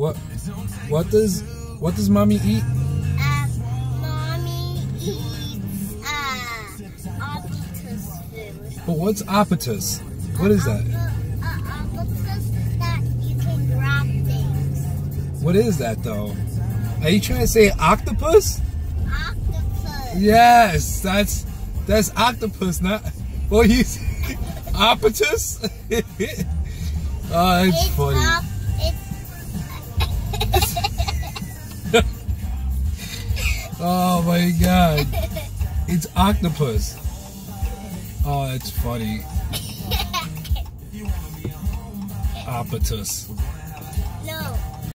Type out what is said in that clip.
What what does what does mommy eat? Um, mommy eats uh, octopus food. But what's oppitus? What is that? Uh, uh, octopus that you can grab things. What is that though? Are you trying to say octopus? Octopus. Yes, that's that's octopus, not well you oppitus? oh, it's, It's funny. Oh my god. It's octopus. Oh, that's funny. Octopus. No.